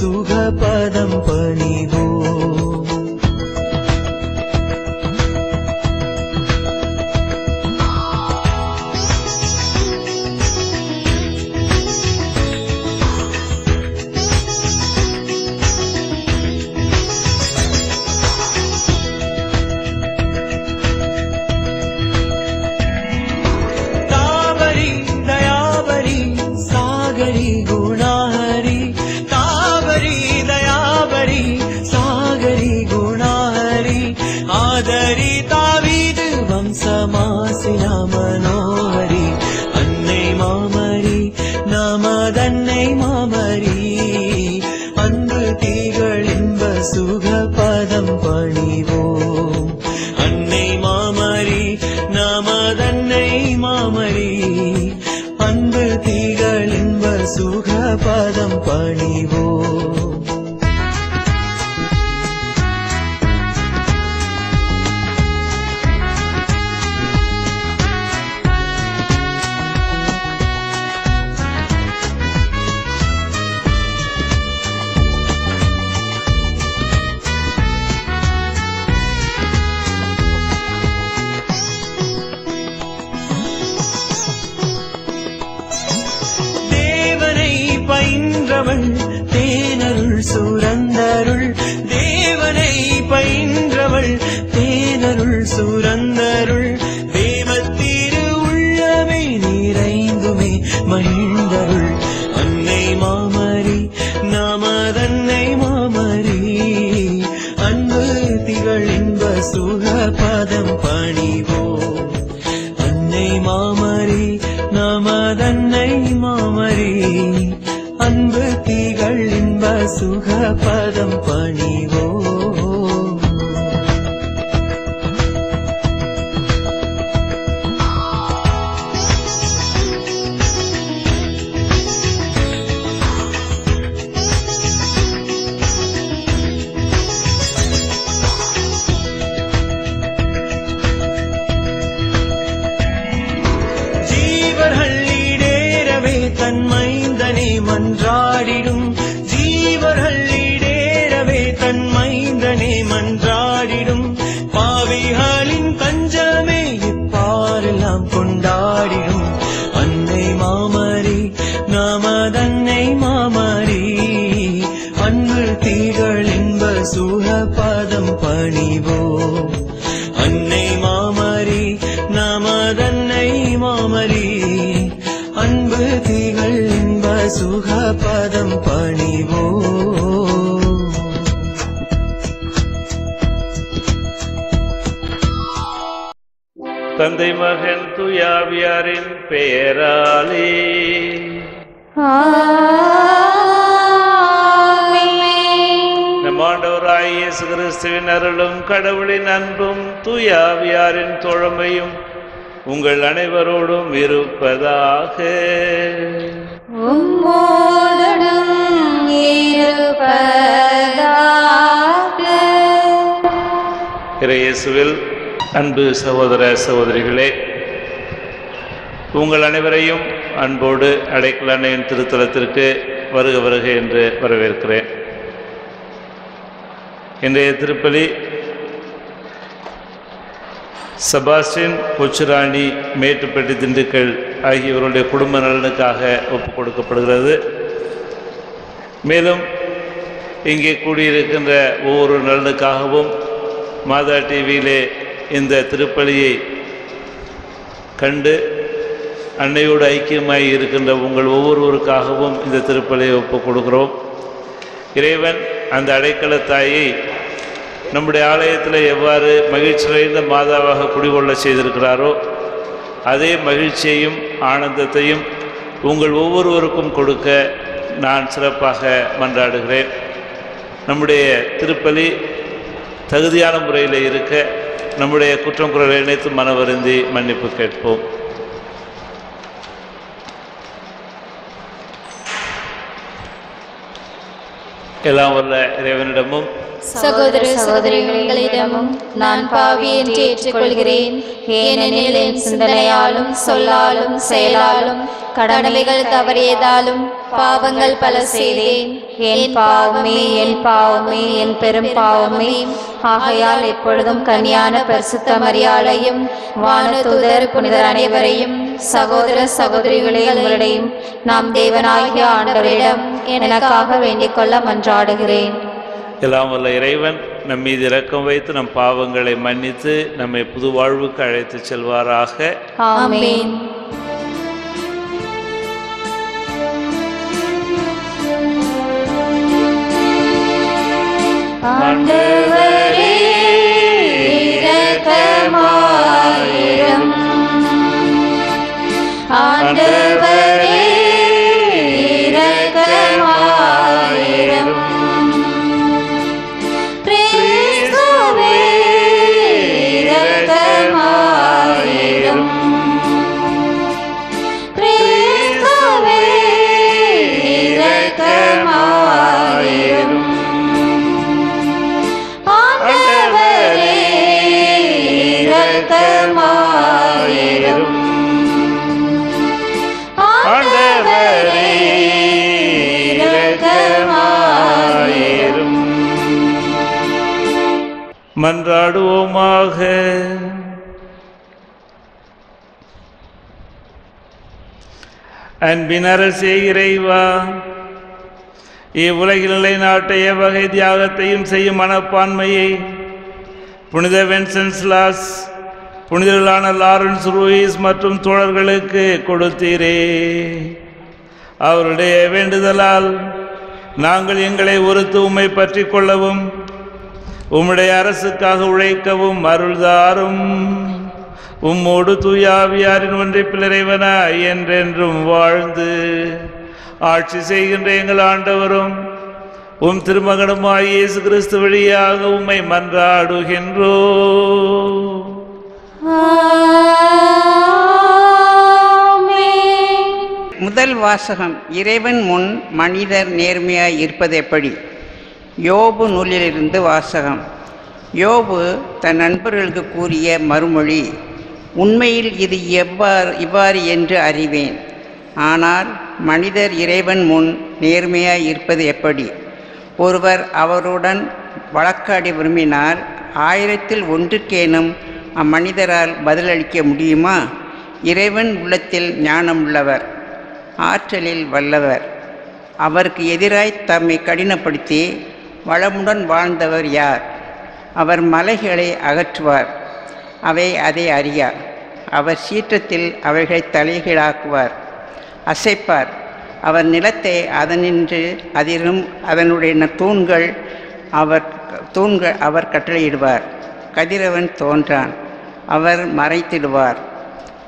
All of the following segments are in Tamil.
su பதம் பணிவோம். அன்னை மாமரி நமதன்னை மாமரி. பண்பு தீகள் இன்ப சுக பதம் பணிவோம். 看着 பதம் பணிவோ தந்தை மகன் துயாவியாரின் பெயராலே. நம் ஆண்டவராய் இயேசு கிறிஸ்துவின் அருளும் கடவுளின் அன்பும் துயாவியாரின் தோழமையும் உங்கள் அனைவரோடும் இருப்பதாக. உம்மோடும் இறையேசுவில் அன்பு சகோதர சகோதரிகளே உங்கள் அனைவரையும் அன்போடு அடைக்கலானையின் திருத்தலத்திற்கு வருக வருக என்று வரவேற்கிறேன். இன்றைய திருப்பலி செபாஸ்டின் கொச்சுராணி மேட்டுப்பட்டி திண்டுக்கல் ஆகியவருடைய குடும்ப நலனுக்காக ஒப்புக் கொடுக்கப்படுகிறது மேலும் இங்கே கூடியிருக்கின்ற ஒவ்வொரு நலனுக்காகவும் மாதா டிவியிலே இந்த திருப்பலியை கண்டு அன்னையோடு ஐக்கியமாகி இருக்கின்ற உங்கள் ஒவ்வொருவருக்காகவும் இந்த திருப்பலியை ஒப்புக் கொடுக்கிறோம் இறைவன் அந்த அடைக்கல தாயை நம்முடைய ஆலயத்தில் எவ்வாறு மகிழ்ச்சி நிறைந்த மாதாவாக குடிகொள்ள செய்திருக்கிறாரோ அதே மகிழ்ச்சியையும் ஆனந்தத்தையும் உங்கள் ஒவ்வொருவருக்கும் கொடுக்க நான் சிறப்பாக மன்றாடுகிறேன். நம்முடைய திருப்பலி தகுதியான முறையில் இருக்க நம்முடைய குற்றம் குரலை இணைத்து மனவருந்தி மன்னிப்பு கேட்போம். எல்லாம் வல்ல இறைவனிடமும் சகோதர சகோதரிகளிடமும் நான் பாவி என்று ஏற்றுக்கொள்கிறேன். ஏனெனில் என் சிந்தனையாலும் சொல்லாலும் செயலாலும் கடமைகள் தவறியதாலும் பாவங்கள் பல செய்தேன். என் பாவமே என் பாவமே என் பெரும் பாவமே. ஆகையால் எப்பொழுதும் கனியான பரிசுத்த மரியாதையும் வானதூதர் புனிதர் அனைவரையும் சகோதர சகோதரிகளே உங்களிடையும் நாம் தேவனாகிய ஆண்டவரிடம் எனக்காக வேண்டிக் கொள்ள மன்றாடுகிறேன். எல்லாம் வல்ல இறைவன் நம் மீது இரக்கம் வைத்து நம் பாவங்களை மன்னித்து நம்மை புது வாழ்வுக்கு அழைத்து செல்வாராக. ஆண்டவரே ஆண்டவரே அன்பின் அரசே இறைவா. இவ்வுலகில் நிலைநாட்ட எவ்வகை தியாகத்தையும் செய்யும் மனப்பான்மையை புனித வென்சன்ஸ்லாஸ் புனிதர்களான லாரன்ஸ் ரூயிஸ் மற்றும் தோழர்களுக்கு கொடுத்தீரே. அவருடைய வேண்டுதலால் நாங்கள் எங்களை ஒருத்து உம்மை பற்றி கொள்ளவும் உம்முடைய அரசுக்காக உழைக்கவும் அருள்தாரும். உம்மோடு தூயாவியாரின் ஒன்றை இறைவனாய் என்றென்றும் வாழ்ந்து ஆட்சி செய்கின்ற எங்கள் ஆண்டவரும் உம் திருமகனுமாய் இயேசு கிறிஸ்து வழியாக உம்மை மன்றாடுகின்றோ முதல் வாசகம் இறைவன் முன் மனிதர் நேர்மையாய் இருப்பது எப்படி? யோபு நூலிலிருந்து வாசகம். யோபு தன் நண்பர்களுக்கு கூறிய மறுமொழி உண்மையில் இது எவ்வாறு இவ்வாறு என்று அறிவேன். ஆனால் மனிதர் இறைவன் முன் நேர்மையாய் இருப்பது எப்படி? ஒருவர் அவருடன் வழக்காடி விரும்பினால் ஆயிரத்தில் ஒன்றுக்கேனும் அம்மனிதரால் பதிலளிக்க முடியுமா? இறைவன் உள்ளத்தில் ஞானம் உள்ளவர் ஆற்றலில் வல்லவர். அவருக்கு எதிராய் தம்மை கடினப்படுத்தி வளமுடன் வாழ்ந்தவர் யார்? அவர் மலைகளை அகற்றுவார். அவை அதை அறியார் அவர் சீற்றத்தில் அவைகளை தலைகீழாக்குவார் அசைப்பார். அவர் நிலத்தை அதனின்று அதிலும் அதனுடைய தூண்கள் அவர் தூண்கள் அவர் கட்டளையிடுவார். கதிரவன் தோன்றான். அவர் மறைத்திடுவார்.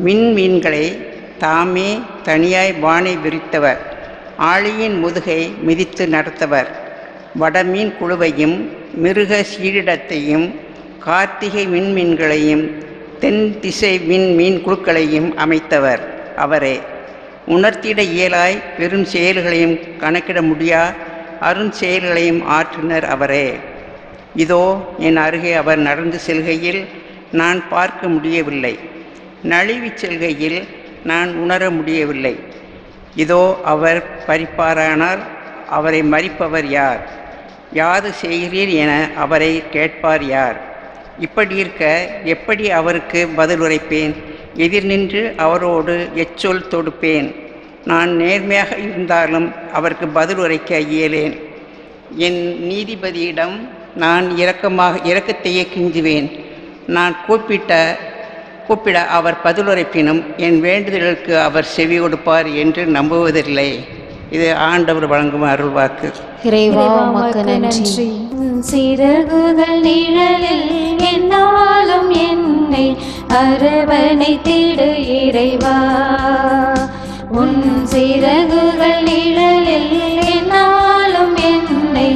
மின்மீன்களை தாமே தனியாய் வானை விரித்தவர். ஆழியின் முதுகை மிதித்து நடத்தவர். வடமீன் குழுவையும் மிருக சீரிடத்தையும் கார்த்திகை விண்மீன்களையும் தென் திசை விண்மீன் குழுக்களையும் அமைத்தவர் அவரே. உணர்த்திட இயலாய் பெரும் செயல்களையும் கணக்கிட முடியா அருண் செயல்களையும் ஆற்றினர் அவரே. இதோ என் அருகே அவர் நடந்து செல்கையில் நான் பார்க்க முடியவில்லை. நழுவி செல்கையில் நான் உணர முடியவில்லை. இதோ அவர் பறிப்பாரானால் அவரை மறிப்பவர் யார்? யாது செய்கிறீர் என அவரை கேட்பார் யார்? இப்படி இருக்க எப்படி அவருக்கு பதிலுரைப்பேன் எதிர் நின்று அவரோடு எச்சொல் தொடுப்பேன். நான் நேர்மையாக இருந்தாலும் அவருக்கு பதில் உரைக்க இயலேன். என் நீதிபதியிடம் நான் இரக்கமாக இரக்கத்தையே கிஞ்சுவேன். நான் கூப்பிட்ட கூப்பிட அவர் பதிலுரைப்பினும் என் வேண்டுதலுக்கு அவர் செவி கொடுப்பார் என்று நம்புவதில்லை. இது ஆண்டவர் வழங்கும் இறைவா உமக்கு நன்றி. சிறகுகள் நிழலில் என்னாலும் என்னை அரவணைத்திடு இறைவா. உன் சிறகுகள் நிழலில் என்னாலும் என்னை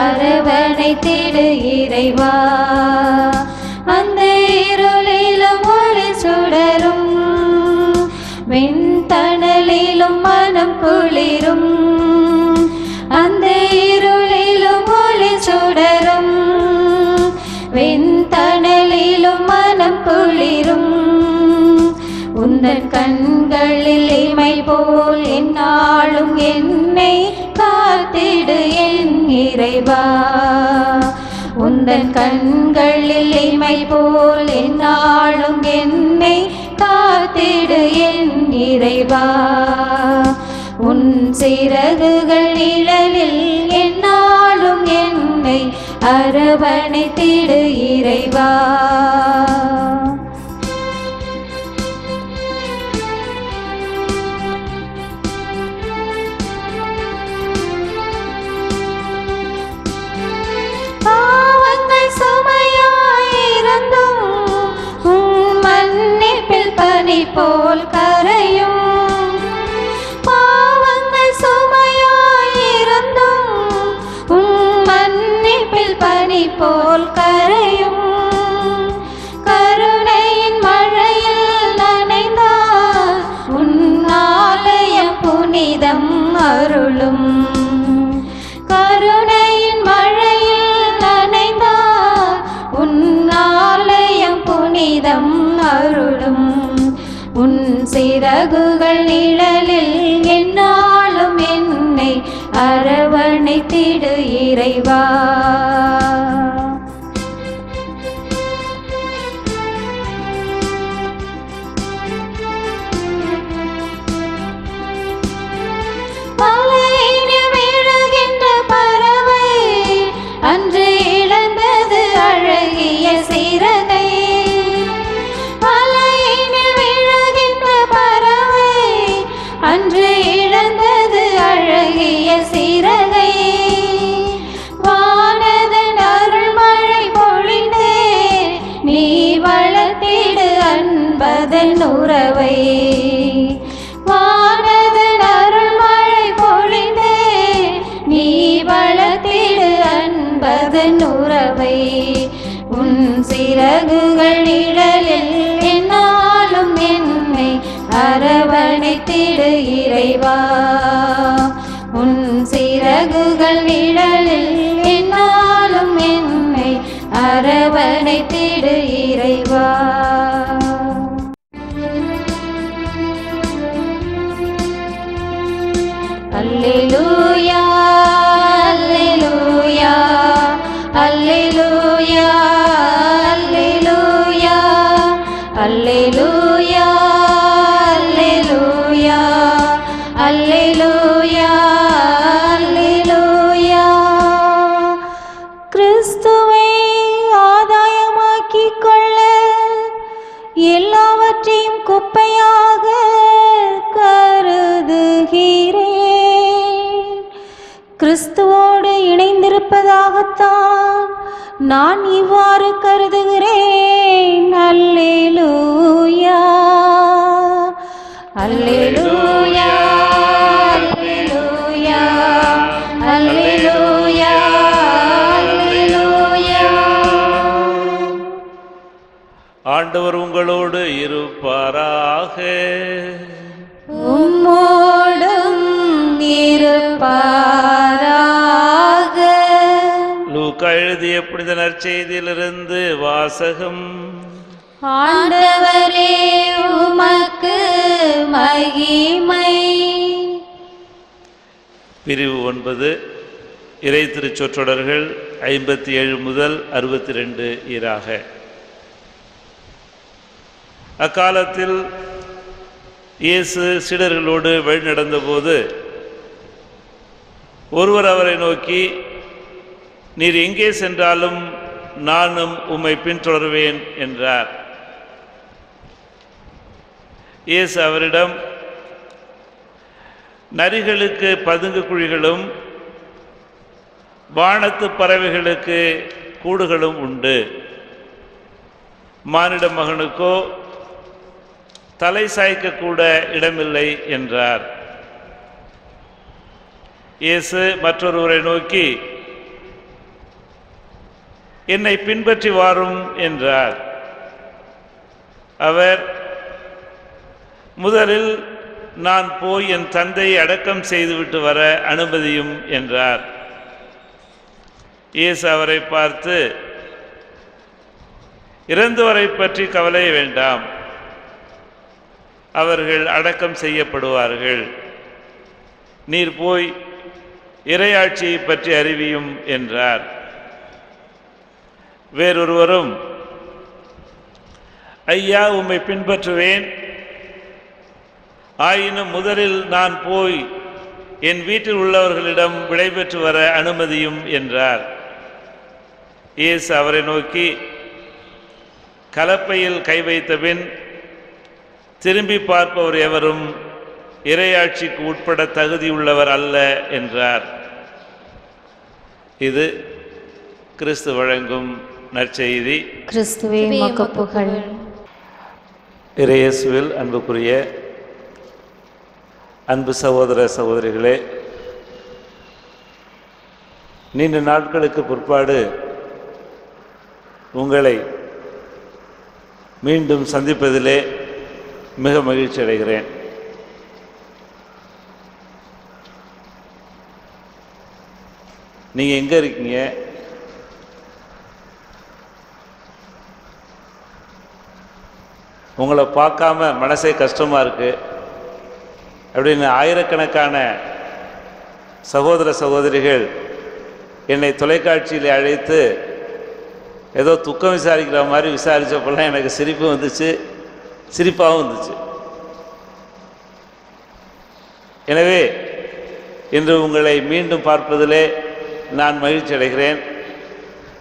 அரவணைத்திடு இறைவா. குளிரும். அந்த இருளிலும் ஒளி சுடரும். வெண்தணலிலும் மனம் குளிரும். உந்தன் கண்களில் இமை போல் என்னாலும் என்னை காத்திடு என் இறைவா. உந்தன் கண்களில் இமை போல் என்னாலும் என்னை காத்திடு என் இறைவா. உன் சிறகுகள் நிழலில் என்னாலும் என்னை அரவணைத்திடு இறைவா. போல் கரை மன்னிப்பில் பனி போல் கரையும். கருணையின் மழையில் நனைந்தால் உன்னாலய புனிதம் அருளும். கருணையின் மழையில் நனைந்தால் உன்னாலய புனிதம் அருளும். உன் சிறகுகள் நிழலில் என்னாலும் என்னை அரவணைத்திடு இறைவா. హల్లెలూయా. நான் இவ்வாறு கருதுகிறேன். அல்லேலூயா. அல்லேலூயா. அல்லேலூயா. அல்லேலூயா. அல்லேலூயா. ஆண்டவர் உங்களோடு இருப்பாராக. உம்மோடும் இருப்பாராக எழுதிய புனித நற்செய்தியிலிருந்து வாசகம். ஆண்டவரே உமக்கு மகிமை. பிரிவு ஒன்பது இறை திருச்சொற்றொடர்கள் ஐம்பத்தி ஏழு முதல் அறுபத்தி ரெண்டு ஈராக. அக்காலத்தில் இயேசு சீடர்களோடு வழிநடந்தபோது ஒருவர் அவரை நோக்கி நீர் எங்கே சென்றாலும் நானும் உம்மை பின்தொடர்வேன் என்றார். இயேசு அவரிடம் நரிகளுக்கு பதுங்கு குழிகளும் வானத்து பறவைகளுக்கு கூடுகளும் உண்டு. மானிட மகனுக்கோ தலை சாய்க்கக்கூட இடமில்லை என்றார். இயேசு மற்றொருவரை நோக்கி என்னை பின்பற்றி வாரும் என்றார். அவர் முதலில் நான் போய் என் தந்தையை அடக்கம் செய்துவிட்டு வர அனுமதியும் என்றார். இயேசு அவரை பார்த்து இறந்தவரை பற்றி கவலை வேண்டாம். அவர்கள் அடக்கம் செய்யப்படுவார்கள். நீர் போய் இரையாட்சியை பற்றி அறிவியும் என்றார். வேறொருவரும் ஐயா உம்மை பின்பற்றுவேன். ஆயினும் முதலில் நான் போய் என் வீட்டில் உள்ளவர்களிடம் விடைபெற்று வர அனுமதியும் என்றார். இயேசு அவரை நோக்கி கலப்பையில் கை வைத்த பின் திரும்பி பார்ப்பவர் எவரும் இறையாட்சிக்கு உட்பட தகுதியுள்ளவர் அல்ல என்றார். இது கிறிஸ்து வழங்கும் நற்செய்தி. கிறிஸ்துவே புகழ். இறையேசுவில் அன்புக்குரிய அன்பு சகோதர சகோதரிகளே நீண்ட நாட்களுக்கு பிற்பாடு உங்களை மீண்டும் சந்திப்பதிலே மிக மகிழ்ச்சி அடைகிறேன். நீங்கள் எங்கே இருக்கீங்க? உங்களை பார்க்காம மனசே கஷ்டமாக இருக்குது அப்படின்னு ஆயிரக்கணக்கான சகோதர சகோதரிகள் என்னை தொலைக்காட்சியில் அழைத்து ஏதோ துக்கம் விசாரிக்கிற மாதிரி விசாரித்தப்பெல்லாம் எனக்கு சிரிப்பு வந்துச்சு சிரிப்பாகவும் வந்துச்சு. எனவே இன்று உங்களை மீண்டும் பார்ப்பதிலே நான் மகிழ்ச்சி அடைகிறேன்.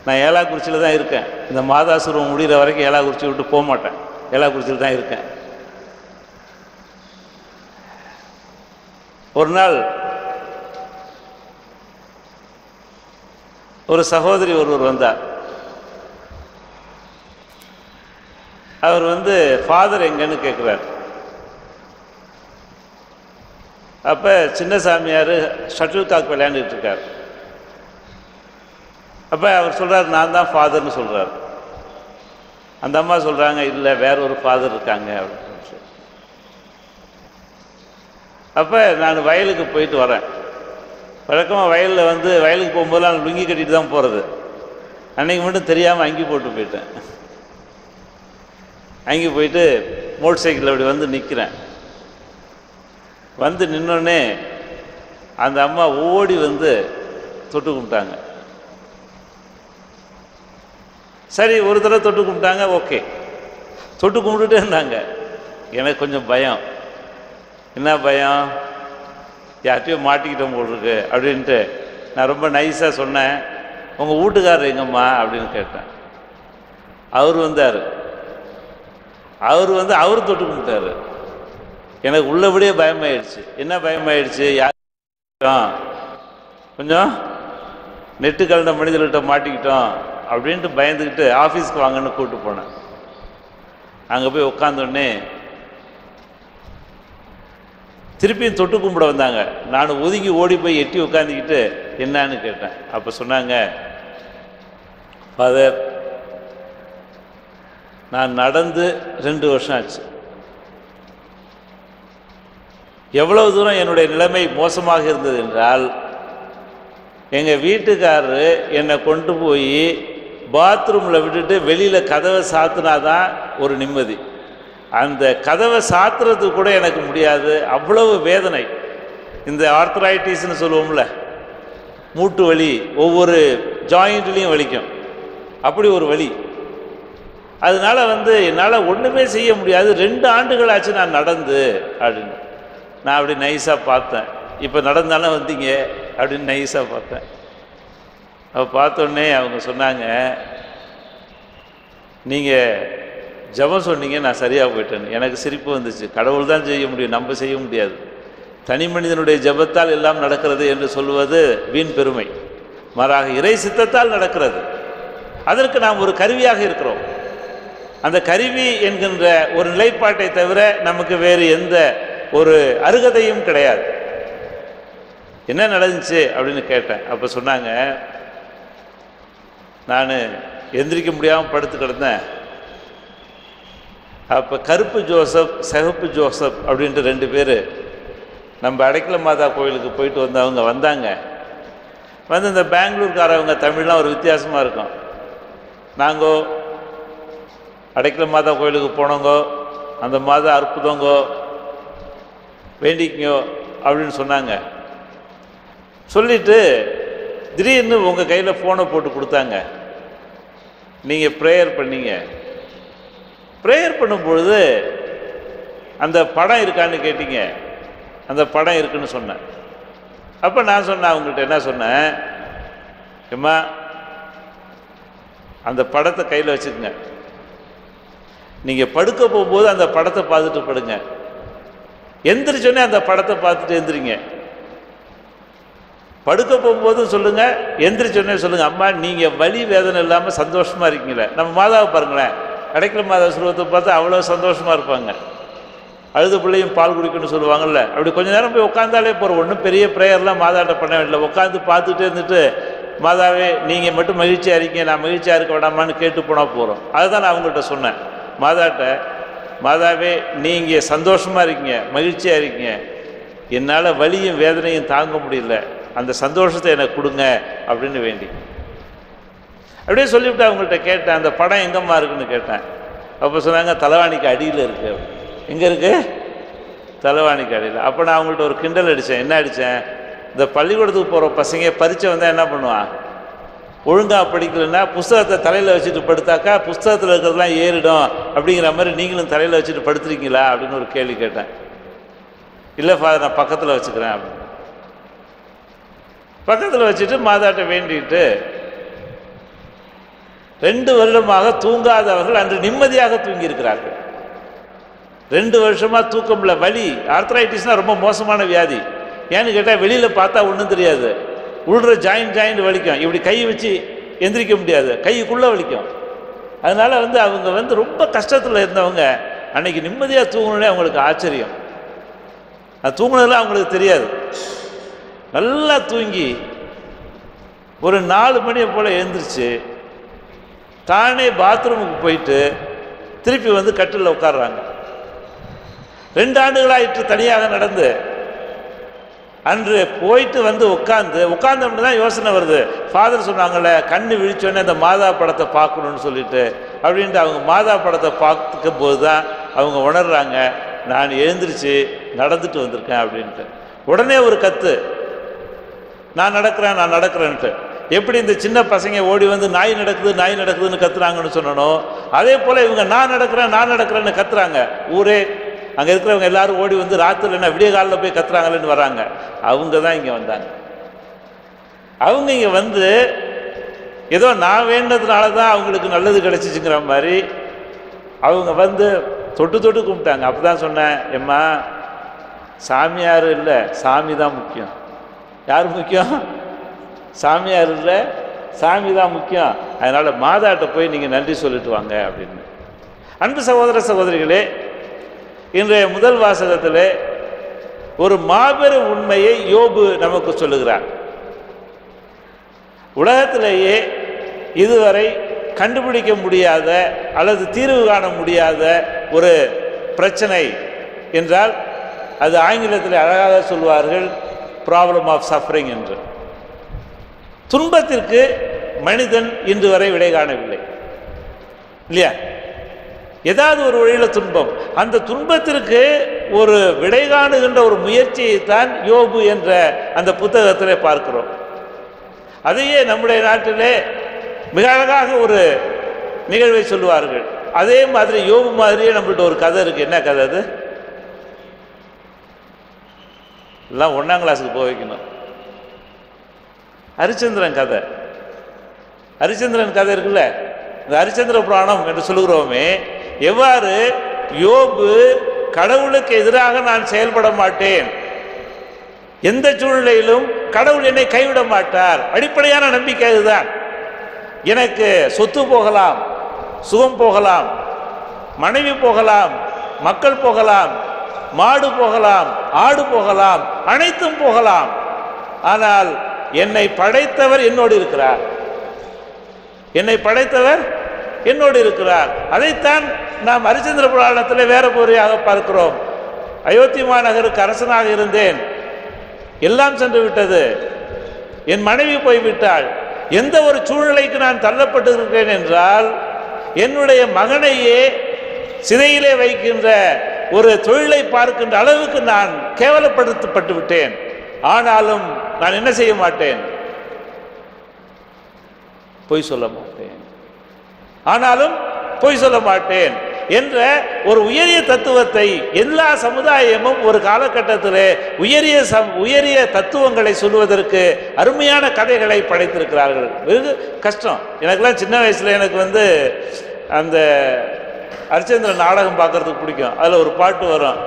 நான் ஏலாக்குறிச்சியில் தான் இருக்கேன். இந்த மாதாசுரம் முடிகிற வரைக்கும் ஏலாக்குறிச்சி விட்டு போக மாட்டேன் ஏலாக்குறிச்சியில் தான் இருக்கேன். ஒரு நாள் ஒரு சகோதரி ஒருவர் வந்தார். அவர் வந்து ஃபாதர் எங்கன்னு கேட்குறார் அப்போ சின்ன சாமியார் ஷட்டில் காக் விளையாண்டுட்டு இருக்கார். அப்போ அவர் சொல்கிறார் நான் தான் ஃபாதர்னு சொல்கிறார் அந்த அம்மா சொல்கிறாங்க இல்லை வேற ஒரு ஃபாதர் இருக்காங்க. அப்படின்னு அப்போ நான் வயலுக்கு போயிட்டு வரேன். வழக்கமாக வயலில் வந்து வயலுக்கு போகும்போதெல்லாம் நான் லுங்கி கட்டிட்டு தான் போகிறது அன்னைக்கு மட்டும் தெரியாமல் அங்கி போட்டு போயிட்டேன். அங்கே போயிட்டு மோட்டர் சைக்கிளில் அப்படி வந்து நிற்கிறேன் வந்து நின்னோடனே அந்த அம்மா ஓடி வந்து தொட்டு கும்பிட்டாங்க. சரி ஒரு தடவை தொட்டு கும்பிட்டாங்க ஓகே. தொட்டு கும்பிட்டுட்டே இருந்தாங்க. எனக்கு கொஞ்சம் பயம். என்ன பயம்? யார்கிட்டயும் மாட்டிக்கிட்டோம் போல் இருக்கு அப்படின்ட்டு நான் ரொம்ப நைஸாக சொன்னேன். உங்கள் வீட்டுக்காரர் எங்கம்மா? அப்படின்னு கேட்டேன். அவர் வந்தார். அவர் வந்து அவர் தொட்டு கும்பிட்டாரு. எனக்கு உள்ளபடியே பயமாயிடுச்சு. என்ன பயமாயிடுச்சு? யார் கொஞ்சம் நெட்டு கலந்த மனிதர்கிட்ட மாட்டிக்கிட்டோம். அப்படின்ட்டு பயந்துக்கிட்டு ஆஃபீஸ்க்கு வாங்கன்னு கூப்பிட்டு போனேன். அங்கே போய் உட்காந்தோடனே திருப்பியும் தொட்டு கும்பிட வந்தாங்க. நான் ஒதுங்கி ஓடி போய் எட்டி உட்காந்துக்கிட்டு என்னன்னு கேட்டேன். அப்போ சொன்னாங்க ஃபாதர் நான் நடந்து ரெண்டு வருஷம் ஆச்சு. எவ்வளவு தூரம் என்னுடைய நிலைமை மோசமாக இருந்தது என்றால் எங்கள் வீட்டுக்காரரு என்னை கொண்டு போய் பாத்ரூமில் விட்டுட்டு வெளியில் கதவை சாத்தினாதான் ஒரு நிம்மதி. அந்த கதவை சாத்துறது கூட எனக்கு முடியாது. அவ்வளவு வேதனை. இந்த ஆர்த்தரைட்டிஸ்னு சொல்லுவோம்ல மூட்டு வலி ஒவ்வொரு ஜாயிண்ட்லேயும் வலிக்கும். அப்படி ஒரு வலி. அதனால் வந்து என்னால் ஒன்றுமே செய்ய முடியாது. ரெண்டு ஆண்டுகள் ஆச்சு நான் நடந்து அப்படின்னு. நான் அப்படி நைஸாக பார்த்தேன். இப்போ நடந்தாலும் வந்தீங்க அப்படின்னு நைஸாக பார்த்தேன். அப்போ பார்த்தோன்னே அவங்க சொன்னாங்க நீங்கள் ஜெபம் சொன்னீங்க நான் சரியாக போயிட்டேன் எனக்கு சிரிப்பு வந்துச்சு. கடவுள் தான் செய்ய முடியும் நம்ம செய்ய முடியாது. தனி மனிதனுடைய ஜெபத்தால் எல்லாம் நடக்கிறது என்று சொல்வது வீண் பெருமை. மாறாக இறை சித்தத்தால் நடக்கிறது. அதற்கு நாம் ஒரு கருவியாக இருக்கிறோம். அந்த கருவி என்கின்ற ஒரு நிலைப்பாட்டை தவிர நமக்கு வேறு எந்த ஒரு அருகதையும் கிடையாது. என்ன நடந்துச்சு? அப்படின்னு கேட்டேன். அப்போ சொன்னாங்க நான் எந்திரிக்க முடியாமல் படுத்து கிடந்தேன். அப்போ கருப்பு ஜோசப் சிகப்பு ஜோசப் அப்படின்ட்டு ரெண்டு பேர் நம்ம அடைக்கல மாதா கோயிலுக்கு போயிட்டு வந்தவங்க வந்தாங்க. வந்து இந்த பெங்களூர்காரவங்க தமிழ்லாம் ஒரு வித்தியாசமாக இருக்கும். நாங்கள் அடைக்கல மாதா கோயிலுக்கு போனோங்கோ அந்த மாதா அற்புதங்கோ வேண்டிக்கோ அப்படின்னு சொன்னாங்க. சொல்லிட்டு திடீர்னு உங்கள் கையில் ஃபோனை போட்டு கொடுத்தாங்க. நீங்கள் ப்ரேயர் பண்ணீங்க. ப்ரேயர் பண்ணும் பொழுது அந்த படம் இருக்கான்னு கேட்டீங்க. அந்த படம் இருக்குன்னு சொன்னேன். அப்போ நான் சொன்னேன் அவங்கள்ட்ட என்ன சொன்னேன்? ஏம்மா அந்த படத்தை கையில் வச்சுக்கோங்க. நீங்கள் படுக்க போகும்போது அந்த படத்தை பார்த்துட்டு படுங்க. எந்திரிச்சோன்னே அந்த படத்தை பார்த்துட்டு எந்திரிங்க. படுக்க போகும்போதும் சொல்லுங்க எந்திரிச்சோடனே சொல்லுங்க அம்மா நீங்க வலி வேதனை இல்லாமல் சந்தோஷமா இருக்கீங்களே. நம்ம மாதாவை பாருங்களேன் கிடைக்கல மாதா சுருவத்தை பார்த்தா அவ்வளோ சந்தோஷமா இருப்பாங்க. அழுத பிள்ளையும் பால் குடிக்கணும்னு சொல்லுவாங்கல்ல அப்படி கொஞ்ச நேரம் போய் உட்காந்தாலே போகிறோம் ஒன்றும் பெரிய ப்ரேயர்லாம் மாதாட்ட பண்ண வேண்டியல உட்காந்து பார்த்துட்டே இருந்துட்டு மாதாவே நீங்கள் மட்டும் மகிழ்ச்சியாக இருக்கீங்க நான் மகிழ்ச்சியாக இருக்க வேண்டாமான்னு கேட்டு போனால் போகிறோம் அதுதான் நான் அவங்கள்ட்ட சொன்னேன். மாதாட்ட மாதாவே நீங்கள் சந்தோஷமாக இருக்கீங்க மகிழ்ச்சியாக இருக்கீங்க. என்னால் வலியும் வேதனையும் தாங்க முடியல. அந்த சந்தோஷத்தை எனக்கு கொடுங்க அப்படின்னு வேண்டி. அப்படியே சொல்லிவிட்டு அவங்கள்ட்ட கேட்டேன் அந்த படம் எங்கம்மா இருக்குன்னு கேட்டேன். அப்போ சொன்னாங்க தலைவாணிக்கு அடியில் இருக்கு. எங்கே இருக்கு? தலைவாணிக்கு அடியில். அப்போ நான் அவங்கள்ட்ட ஒரு கிண்டல் அடித்தேன் என்ன அடித்தேன் இந்த பள்ளிக்கூடத்துக்கு போகிற பசங்க பரீட்சை வந்தால் என்ன பண்ணுவான்? ஒழுங்காக படிக்கலைன்னா புஸ்தகத்தை தலையில் வச்சுட்டு படுத்தாக்கா புஸ்தகத்தில் இருக்கிறதெல்லாம் ஏறிடும். அப்படிங்கிற மாதிரி நீங்களும் தலையில் வச்சுட்டு படுத்துருக்கீங்களா அப்படின்னு ஒரு கேள்வி கேட்டேன். இல்லை ஃபாதர் நான் பக்கத்தில் வச்சுக்கிறேன். அப்படின்னு பக்கத்தில் வச்சுட்டு மாதாட்ட வேண்டிட்டு ரெண்டு வருடமாக தூங்காதவர்கள் அன்று நிம்மதியாக தூங்கியிருக்கிறார்கள். ரெண்டு வருஷமாக தூக்கம்ல வலி ஆர்த்ரைட்டிஸ்னால் ரொம்ப மோசமான வியாதி. ஏன்னு கேட்டால் வெளியில் பார்த்தா ஒன்றும் தெரியாது. உள்ற ஜாயிண்ட் ஜாயிண்ட் வலிக்கும். இப்படி கை வச்சு எந்திரிக்க முடியாது. கைக்குள்ளே வலிக்கும். அதனால் வந்து அவங்க வந்து ரொம்ப கஷ்டத்தில் இருந்தவங்க. அன்னைக்கு நிம்மதியாக தூங்கணுன்னே அவங்களுக்கு ஆச்சரியம். அது தூங்கினதெல்லாம் அவங்களுக்கு தெரியாது. நல்லா தூங்கி ஒரு நாலு மணியை போல் எழுந்திரிச்சு. தானே பாத்ரூமுக்கு போயிட்டு திருப்பி வந்து கட்டிலில் உட்காடுறாங்க ரெண்டு ஆண்டுகளாயிற்று தனியாக நடந்து. அன்று போயிட்டு வந்து உட்காந்து உட்கார்ந்தோம்னு தான் யோசனை வருது. ஃபாதர் சொன்னாங்கள்ல கண்ணு விழிச்சோடனே அந்த மாதா படத்தை பார்க்கணும்னு சொல்லிட்டு. அப்படின்ட்டு அவங்க மாதா படத்தை பார்த்துக்கும் போது தான் அவங்க உணர்றாங்க நான் எழுந்திரிச்சு நடந்துட்டு வந்திருக்கேன் அப்படின்ட்டு. உடனே ஒரு கத்து. நான் நடக்கிறேன் நான் நடக்கிறேன்ட்டு. எப்படி இந்த சின்ன பசங்க ஓடி வந்து நாய் நடக்குது நாய் நடக்குதுன்னு கத்துறாங்கன்னு சொன்னனோ அதே போல் இவங்க நான் நடக்கிறேன் நான் நடக்கிறேன்னு கத்துறாங்க. ஊரே அங்கே இருக்கிறவங்க எல்லாரும் ஓடி வந்து ராத்திரி என்ன விடிய காலில் போய் கத்துறாங்களேன்னு வராங்க. அவங்க தான் இங்கே வந்தாங்க. அவங்க இங்கே வந்து ஏதோ நான் வேண்டதுனால தான் அவங்களுக்கு நல்லது கிடைச்சிச்சுங்கிற மாதிரி அவங்க வந்து தொட்டு தொட்டு கும்பிட்டாங்க. அப்போ தான் சொன்னேன் எம்மா சாமியார் இல்லை சாமி தான் முக்கியம். யார் முக்கியம்? சாமியார் இல்லை. சாமி தான் முக்கியம். அதனால் மாதாட்ட போய் நீங்கள் நன்றி சொல்லிட்டு வாங்க அப்படின்னு. அன்பு சகோதர சகோதரிகளே இன்றைய முதல் வாசகத்தில் ஒரு மாபெரும் உண்மையை யோபு நமக்கு சொல்லுகிறார். உலகத்திலேயே இதுவரை கண்டுபிடிக்க முடியாத அல்லது தீர்வு காண முடியாத ஒரு பிரச்சனை என்றால் அது ஆங்கிலத்தில் அழகாக சொல்வார்கள் ப்ராப்ளம் ஆஃப் சஃபரிங் என்று. துன்பத்திற்கு மனிதன் இன்று வரை விடை காணவில்லை. இல்லையா? ஏதாவது ஒரு வழியில் துன்பம். அந்த துன்பத்திற்கு ஒரு விடை காணுகின்ற ஒரு முயற்சியை தான் யோபு என்ற அந்த புத்தகத்திலே பார்க்கிறோம். அதையே நம்முடைய நாட்டிலே மிக அழகாக ஒரு நிகழ்வை சொல்லுவார்கள். அதே மாதிரி யோபு மாதிரியே நம்மள்ட்ட ஒரு கதை இருக்குது என்ன கதை அது? எல்லாம் ஒன்றாம் கிளாஸுக்கு போக வைக்கணும். ஹரிச்சந்திரன் கதை. ஹரிச்சந்திரன் கதை இருக்குல்ல? இந்த ஹரிச்சந்திர புராணம் என்று சொல்லுகிறோமே எவ்வாறு யோபு கடவுளுக்கு எதிராக நான் செயல்பட மாட்டேன்? எந்த சூழ்நிலையிலும் கடவுள் என்னை கைவிட மாட்டார். அடிப்படையான நம்பிக்கை அதுதான். எனக்கு சொத்து போகலாம் சுகம் போகலாம் மனைவி போகலாம் மக்கள் போகலாம் மாடு போகலாம் ஆடு போகலாம் அனைத்தும் போகலாம். ஆனால் என்னை படைத்தவர் என்னோடு இருக்கிறார். என்னை படைத்தவர் என்னோடு இருக்கிறார். அதைத்தான் நாம் ஹரிச்சந்திர புராணத்தில் வேற பொறியாக பார்க்கிறோம். அயோத்தி மாநகருக்கு அரசனாக இருந்தேன். எல்லாம் சென்று விட்டது. என் மனைவி போய்விட்டாள். எந்த ஒரு சூழ்நிலைக்கு நான் தள்ளப்பட்டிருக்கிறேன் என்றால் என்னுடைய மகனையே சிறையிலே வைக்கின்ற ஒரு தொழிலை பார்க்கின்ற அளவுக்கு நான் கேவலப்படுத்தப்பட்டு விட்டேன். ஆனாலும் நான் என்ன செய்ய மாட்டேன்? பொய் சொல்ல மாட்டேன். ஆனாலும் பொய் சொல்ல மாட்டேன் என்ற ஒரு உயரிய தத்துவத்தை எல்லா சமுதாயமும் ஒரு காலகட்டத்தில் உயரிய சம் உயரிய தத்துவங்களை சொல்லுவதற்கு அருமையான கதைகளை படைத்திருக்கிறார்கள். வெகு கஷ்டம். எனக்கெல்லாம் சின்ன வயசில் எனக்கு வந்து அந்த ஹரிச்சந்திரன் நாடகம் பார்க்கறதுக்கு பிடிக்கும். அதில் ஒரு பாட்டு வரும்.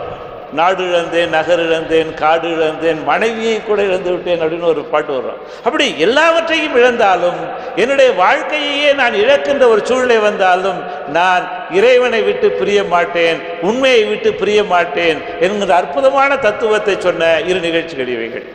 நாடு இழந்தேன் நகர் இழந்தேன் காடு இழந்தேன் மனைவியை கூட இழந்து விட்டேன் அப்படின்னு ஒரு பாட்டு வரும். அப்படி எல்லாவற்றையும் இழந்தாலும் என்னுடைய வாழ்க்கையையே நான் இழக்கின்ற ஒரு சூழ்நிலை வந்தாலும் நான் இறைவனை விட்டு பிரிய மாட்டேன் உண்மையை விட்டு பிரிய மாட்டேன் என்கிற அற்புதமான தத்துவத்தை சொன்ன இரு நிகழ்ச்சிகள் இவைகள்.